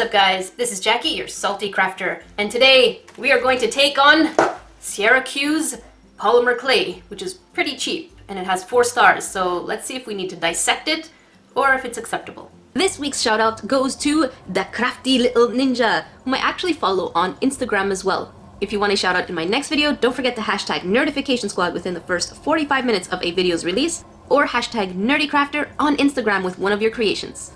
up guys? This is Jackie, your salty crafter, and today we are going to take on CiaraQ polymer clay, which is pretty cheap and it has four stars, so let's see if we need to dissect it or if it's acceptable. This week's shout out goes to the crafty little ninja, whom I actually follow on Instagram as well. If you want a shout out in my next video, don't forget to hashtag Nerdification Squad within the first 45 minutes of a video's release, or hashtag NerdECrafter on Instagram with one of your creations.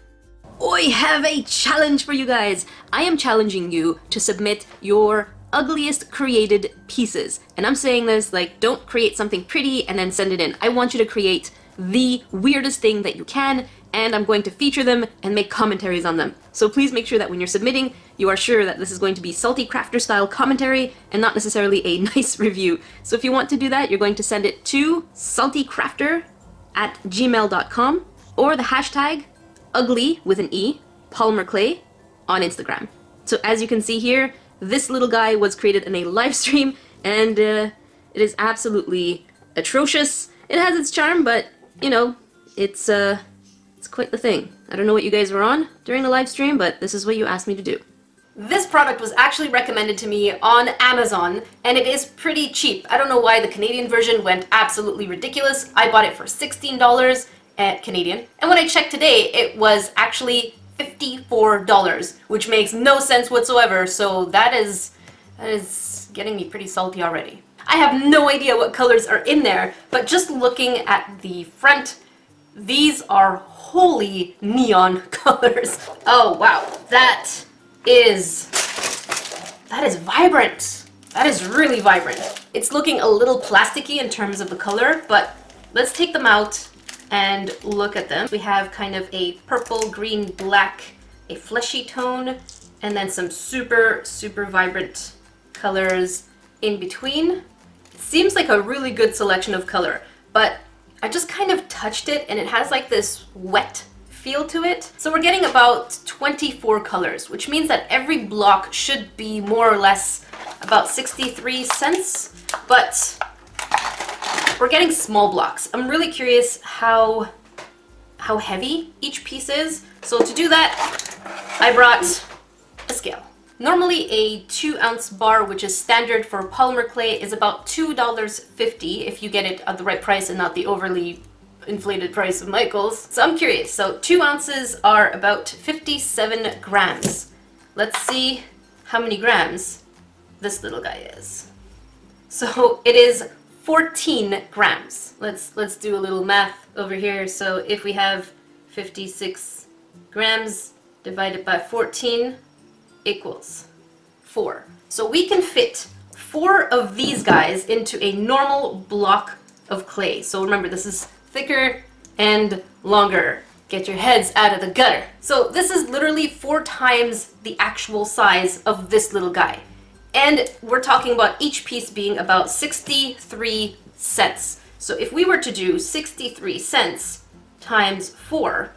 I have a challenge for you guys! I am challenging you to submit your ugliest created pieces. And I'm saying this like, don't create something pretty and then send it in. I want you to create the weirdest thing that you can, and I'm going to feature them and make commentaries on them. So please make sure that when you're submitting, you are sure that this is going to be salty crafter style commentary and not necessarily a nice review. So if you want to do that, you're going to send it to saltycrafter at gmail.com or the hashtag ugly with an E, polymer clay, on Instagram. So as you can see here, this little guy was created in a live stream, and uh, it is absolutely atrocious. It has its charm, but, you know, it's, uh, it's quite the thing. I don't know what you guys were on during the live stream, but this is what you asked me to do. This product was actually recommended to me on Amazon, and it is pretty cheap. I don't know why the Canadian version went absolutely ridiculous. I bought it for $16 at Canadian. And when I checked today, it was actually $54, which makes no sense whatsoever, so that is, that is getting me pretty salty already. I have no idea what colors are in there, but just looking at the front, these are holy neon colors. Oh wow, that is, that is vibrant. That is really vibrant. It's looking a little plasticky in terms of the color, but let's take them out and look at them. We have kind of a purple, green, black, a fleshy tone, and then some super, super vibrant colors in between. It seems like a really good selection of color, but I just kind of touched it and it has like this wet feel to it. So we're getting about 24 colors, which means that every block should be more or less about 63 cents, but we're getting small blocks. I'm really curious how, how heavy each piece is. So to do that, I brought a scale. Normally a 2 ounce bar, which is standard for polymer clay, is about $2.50 if you get it at the right price and not the overly inflated price of Michael's. So I'm curious. So 2 ounces are about 57 grams. Let's see how many grams this little guy is. So it is 14 grams. Let's, let's do a little math over here. So if we have 56 grams divided by 14 equals 4. So we can fit four of these guys into a normal block of clay. So remember, this is thicker and longer. Get your heads out of the gutter. So this is literally four times the actual size of this little guy. And we're talking about each piece being about 63 cents. So if we were to do 63 cents times 4,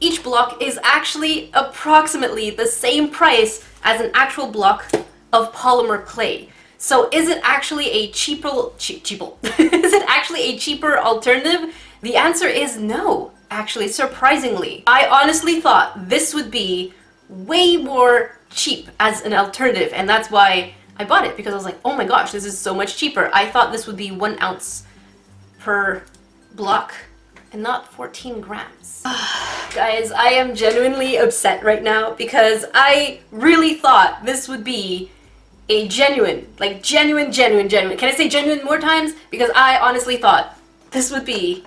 each block is actually approximately the same price as an actual block of polymer clay. So is it actually a cheaper, che cheaper, is it actually a cheaper alternative? The answer is no, actually, surprisingly. I honestly thought this would be way more cheap as an alternative and that's why I bought it because I was like, oh my gosh, this is so much cheaper. I thought this would be one ounce per block and not 14 grams. Guys, I am genuinely upset right now because I really thought this would be a genuine, like genuine, genuine, genuine. Can I say genuine more times? Because I honestly thought this would be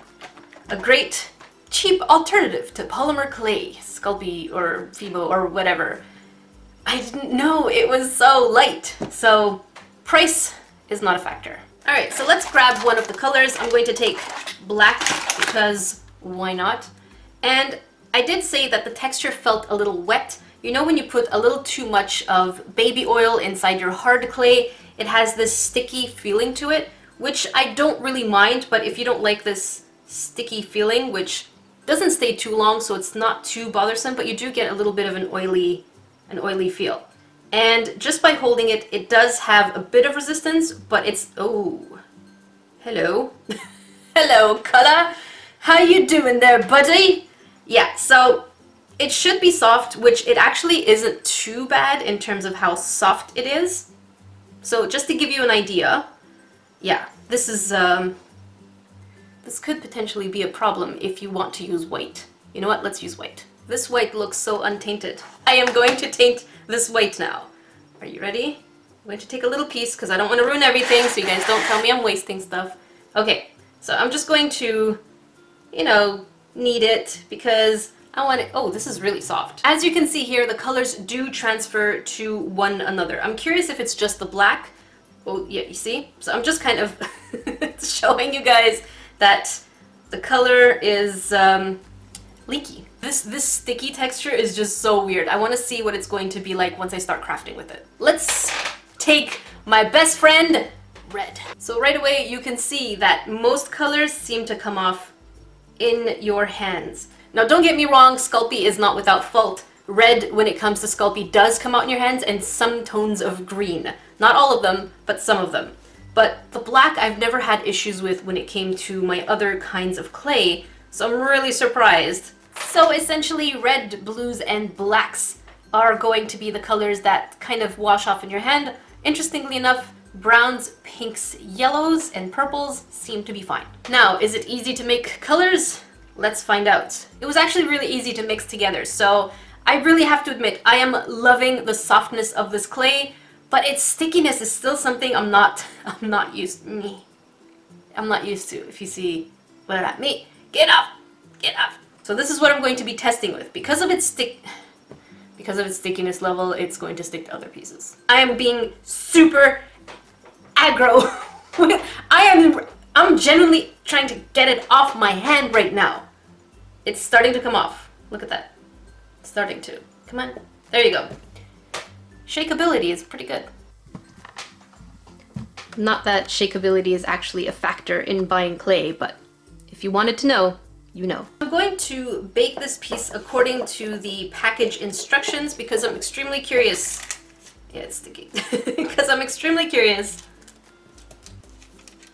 a great cheap alternative to polymer clay, Sculpey or Fimo or whatever. I didn't know it was so light. So price is not a factor. All right, so let's grab one of the colors. I'm going to take black because why not? And I did say that the texture felt a little wet. You know when you put a little too much of baby oil inside your hard clay, it has this sticky feeling to it, which I don't really mind, but if you don't like this sticky feeling, which doesn't stay too long, so it's not too bothersome, but you do get a little bit of an oily an oily feel. And just by holding it, it does have a bit of resistance, but it's, oh, hello. hello, color. How you doing there, buddy? Yeah, so it should be soft, which it actually isn't too bad in terms of how soft it is. So just to give you an idea, yeah, this is, um, this could potentially be a problem if you want to use white. You know what, let's use white. This white looks so untainted. I am going to taint this white now. Are you ready? I'm going to take a little piece because I don't want to ruin everything so you guys don't tell me I'm wasting stuff. Okay, so I'm just going to, you know, knead it because I want it, oh, this is really soft. As you can see here, the colors do transfer to one another. I'm curious if it's just the black. Oh, yeah, you see? So I'm just kind of showing you guys that the color is um, leaky. This, this sticky texture is just so weird. I want to see what it's going to be like once I start crafting with it. Let's take my best friend, red. So right away you can see that most colors seem to come off in your hands. Now don't get me wrong, Sculpey is not without fault. Red, when it comes to Sculpey, does come out in your hands and some tones of green. Not all of them, but some of them. But the black I've never had issues with when it came to my other kinds of clay, so I'm really surprised. So essentially red, blues, and blacks are going to be the colors that kind of wash off in your hand. Interestingly enough, browns, pinks, yellows, and purples seem to be fine. Now, is it easy to make colors? Let's find out. It was actually really easy to mix together, so I really have to admit, I am loving the softness of this clay. But its stickiness is still something I'm not, I'm not used, me. I'm not used to, if you see what I mean. Get up! Get up! So this is what I'm going to be testing with. Because of its stick, because of its stickiness level, it's going to stick to other pieces. I am being super aggro. I am, I'm genuinely trying to get it off my hand right now. It's starting to come off. Look at that. It's starting to. Come on. There you go shakeability is pretty good. Not that shakeability is actually a factor in buying clay, but if you wanted to know, you know. Going to bake this piece according to the package instructions because I'm extremely curious. Yeah, it's sticky. because I'm extremely curious.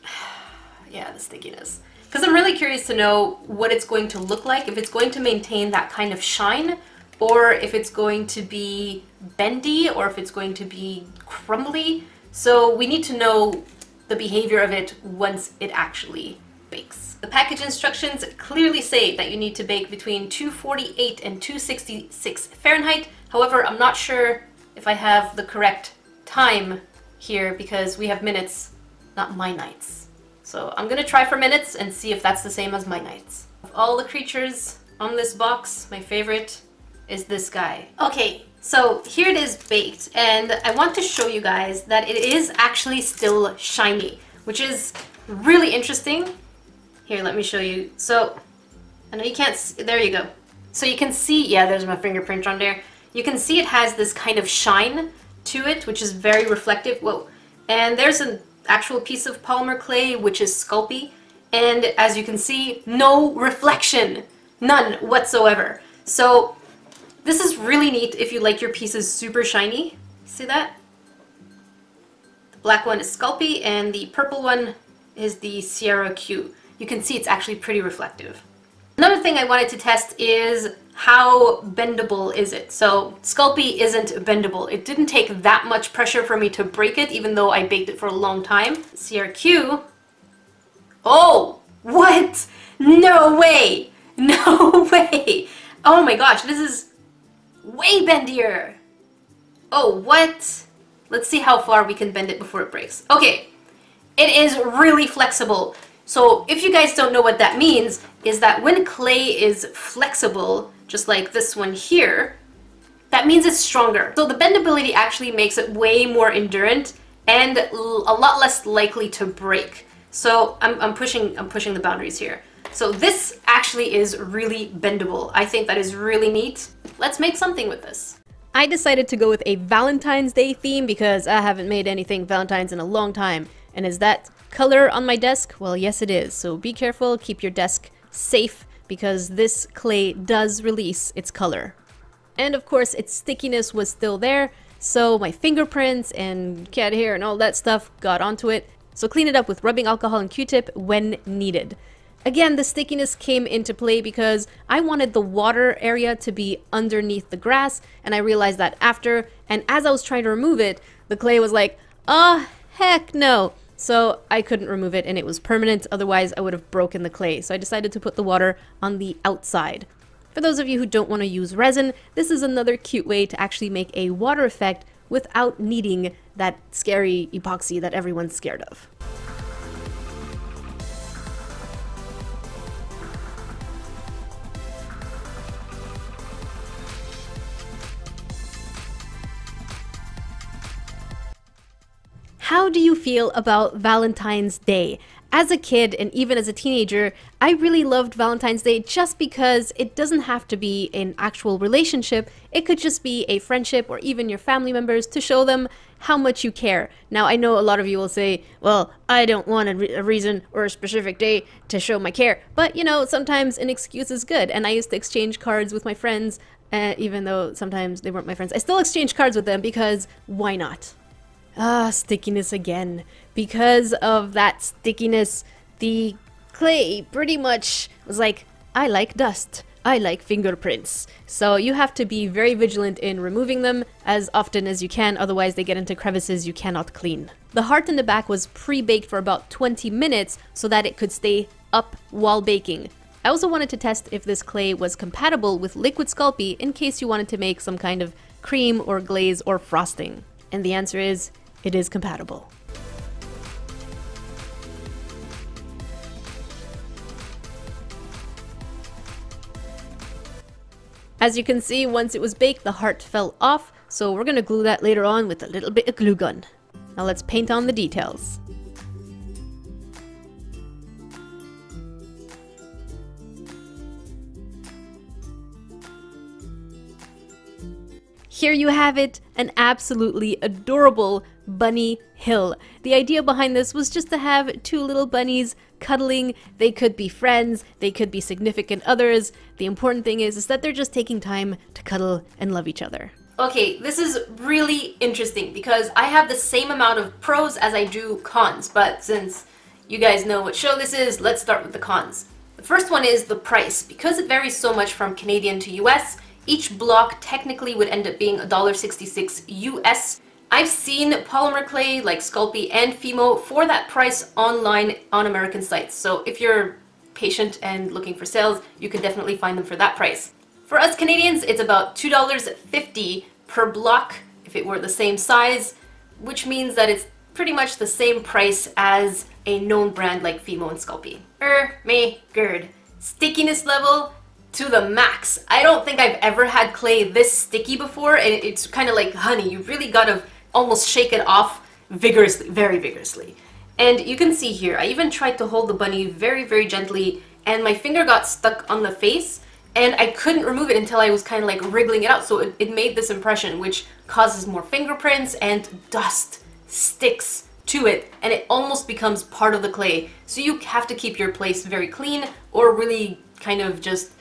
yeah, the stickiness. Because I'm really curious to know what it's going to look like, if it's going to maintain that kind of shine, or if it's going to be bendy or if it's going to be crumbly. So we need to know the behavior of it once it actually bakes. The package instructions clearly say that you need to bake between 248 and 266 Fahrenheit. However, I'm not sure if I have the correct time here because we have minutes, not my nights. So I'm gonna try for minutes and see if that's the same as my nights. Of all the creatures on this box, my favorite is this guy. Okay, so here it is baked and I want to show you guys that it is actually still shiny, which is really interesting. Here, let me show you. So, I know you can't, see, there you go. So you can see, yeah, there's my fingerprint on there. You can see it has this kind of shine to it, which is very reflective. Whoa. And there's an actual piece of polymer clay, which is Sculpey. And as you can see, no reflection. None whatsoever. So this is really neat if you like your pieces super shiny. See that? The black one is Sculpey and the purple one is the CiaraQ. You can see it's actually pretty reflective. Another thing I wanted to test is how bendable is it? So Sculpey isn't bendable. It didn't take that much pressure for me to break it even though I baked it for a long time. CiaraQ. Oh, what? No way! No way! Oh my gosh, this is way bendier. Oh, what? Let's see how far we can bend it before it breaks. Okay, it is really flexible. So if you guys don't know what that means, is that when clay is flexible, just like this one here, that means it's stronger. So the bendability actually makes it way more endurant and a lot less likely to break. So I'm, I'm, pushing, I'm pushing the boundaries here. So this actually is really bendable. I think that is really neat. Let's make something with this. I decided to go with a Valentine's Day theme because I haven't made anything Valentine's in a long time. And is that color on my desk? Well, yes it is. So be careful, keep your desk safe because this clay does release its color. And of course, its stickiness was still there, so my fingerprints and cat hair and all that stuff got onto it. So clean it up with rubbing alcohol and Q-tip when needed. Again, the stickiness came into play because I wanted the water area to be underneath the grass, and I realized that after, and as I was trying to remove it, the clay was like, oh, heck no. So I couldn't remove it and it was permanent, otherwise I would have broken the clay. So I decided to put the water on the outside. For those of you who don't want to use resin, this is another cute way to actually make a water effect without needing that scary epoxy that everyone's scared of. How do you feel about Valentine's Day? As a kid and even as a teenager, I really loved Valentine's Day just because it doesn't have to be an actual relationship. It could just be a friendship or even your family members to show them how much you care. Now, I know a lot of you will say, well, I don't want a, re- a reason or a specific day to show my care. But, you know, sometimes an excuse is good. And I used to exchange cards with my friends, uh, even though sometimes they weren't my friends. I still exchange cards with them because why not? Ah, stickiness again. Because of that stickiness, the clay pretty much was like, I like dust. I like fingerprints. So you have to be very vigilant in removing them as often as you can, otherwise they get into crevices you cannot clean. The heart in the back was pre-baked for about 20 minutes so that it could stay up while baking. I also wanted to test if this clay was compatible with liquid Sculpey in case you wanted to make some kind of cream or glaze or frosting. And the answer is it is compatible. As you can see, once it was baked, the heart fell off, so we're gonna glue that later on with a little bit of glue gun. Now let's paint on the details. Here you have it, an absolutely adorable bunny hill. The idea behind this was just to have two little bunnies cuddling. They could be friends, they could be significant others. The important thing is, is that they're just taking time to cuddle and love each other. Okay, this is really interesting because I have the same amount of pros as I do cons, but since you guys know what show this is, let's start with the cons. The first one is the price. Because it varies so much from Canadian to US, each block technically would end up being $1.66 US. I've seen polymer clay like Sculpey and Fimo for that price online on American sites. So if you're patient and looking for sales, you can definitely find them for that price. For us Canadians, it's about $2.50 per block if it were the same size, which means that it's pretty much the same price as a known brand like Fimo and Sculpey. Er, me, gerd. Stickiness level, to the max. I don't think I've ever had clay this sticky before and it's kind of like honey. You really gotta almost shake it off vigorously, very vigorously. And you can see here, I even tried to hold the bunny very, very gently and my finger got stuck on the face and I couldn't remove it until I was kind of like wriggling it out. So it, it made this impression which causes more fingerprints and dust sticks to it and it almost becomes part of the clay. So you have to keep your place very clean or really kind of just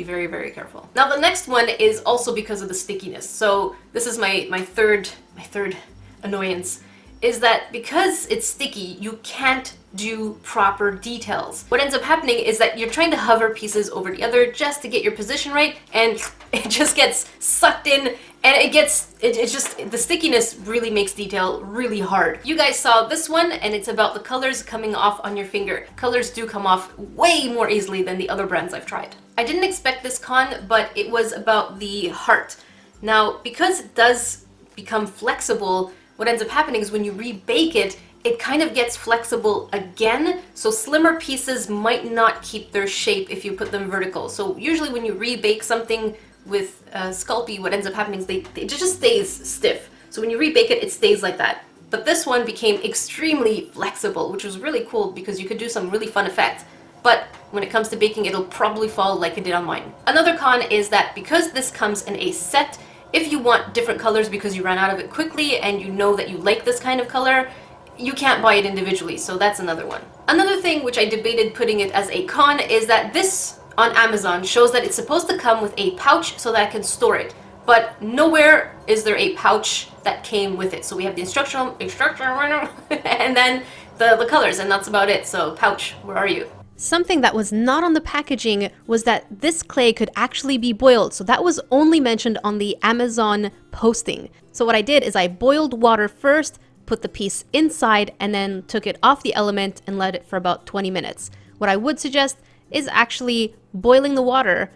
be very, very careful. Now the next one is also because of the stickiness. So this is my, my third, my third annoyance is that because it's sticky, you can't do proper details. What ends up happening is that you're trying to hover pieces over the other just to get your position right and it just gets sucked in and it gets, it, it's just, the stickiness really makes detail really hard. You guys saw this one and it's about the colors coming off on your finger. Colors do come off way more easily than the other brands I've tried. I didn't expect this con, but it was about the heart. Now, because it does become flexible, what ends up happening is when you rebake it, it kind of gets flexible again, so slimmer pieces might not keep their shape if you put them vertical. So usually when you rebake something with uh, Sculpey, what ends up happening is they, it just stays stiff. So when you rebake it, it stays like that. But this one became extremely flexible, which was really cool because you could do some really fun effects but when it comes to baking it'll probably fall like it did on mine. Another con is that because this comes in a set, if you want different colors because you ran out of it quickly and you know that you like this kind of color, you can't buy it individually, so that's another one. Another thing which I debated putting it as a con is that this on Amazon shows that it's supposed to come with a pouch so that I can store it. But nowhere is there a pouch that came with it. So we have the instructional, instructional, and then the, the colors, and that's about it. So pouch, where are you? Something that was not on the packaging was that this clay could actually be boiled. So that was only mentioned on the Amazon posting. So what I did is I boiled water first, put the piece inside, and then took it off the element and let it for about 20 minutes. What I would suggest is actually boiling the water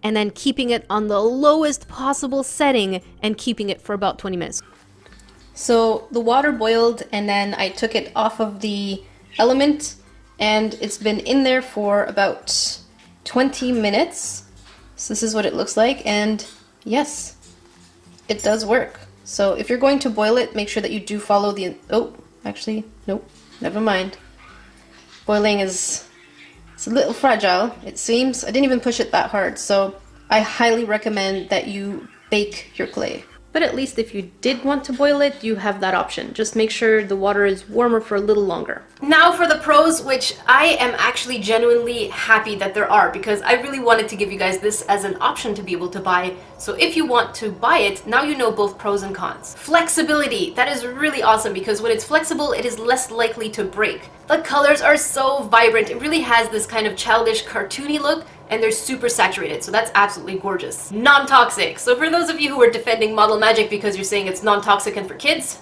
and then keeping it on the lowest possible setting and keeping it for about 20 minutes. So the water boiled and then I took it off of the element and it's been in there for about 20 minutes. So this is what it looks like and yes, it does work. So if you're going to boil it, make sure that you do follow the, oh, actually, nope, never mind. Boiling is it's a little fragile, it seems. I didn't even push it that hard, so I highly recommend that you bake your clay. But at least if you did want to boil it, you have that option. Just make sure the water is warmer for a little longer. Now for the pros, which I am actually genuinely happy that there are because I really wanted to give you guys this as an option to be able to buy. So if you want to buy it, now you know both pros and cons. Flexibility, that is really awesome because when it's flexible, it is less likely to break. The colors are so vibrant. It really has this kind of childish cartoony look and they're super saturated, so that's absolutely gorgeous. Non-toxic. So for those of you who are defending Model Magic because you're saying it's non-toxic and for kids,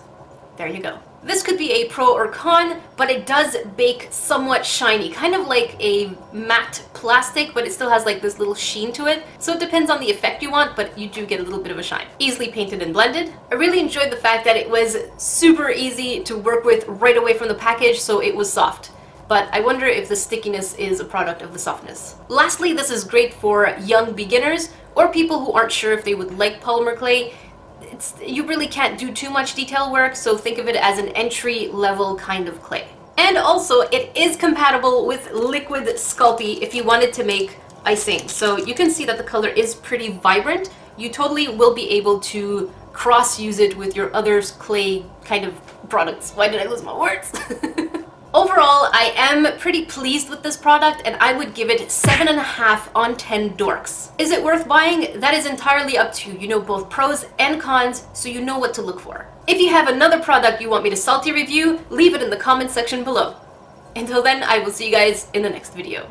there you go. This could be a pro or con, but it does bake somewhat shiny, kind of like a matte plastic, but it still has like this little sheen to it. So it depends on the effect you want, but you do get a little bit of a shine. Easily painted and blended. I really enjoyed the fact that it was super easy to work with right away from the package, so it was soft but I wonder if the stickiness is a product of the softness. Lastly, this is great for young beginners or people who aren't sure if they would like polymer clay. It's, you really can't do too much detail work, so think of it as an entry level kind of clay. And also, it is compatible with liquid Sculpey if you wanted to make icing. So you can see that the color is pretty vibrant. You totally will be able to cross use it with your other clay kind of products. Why did I lose my words? Overall, I am pretty pleased with this product and I would give it 7.5 on 10 dorks. Is it worth buying? That is entirely up to you. You know both pros and cons, so you know what to look for. If you have another product you want me to salty review, leave it in the comment section below. Until then, I will see you guys in the next video.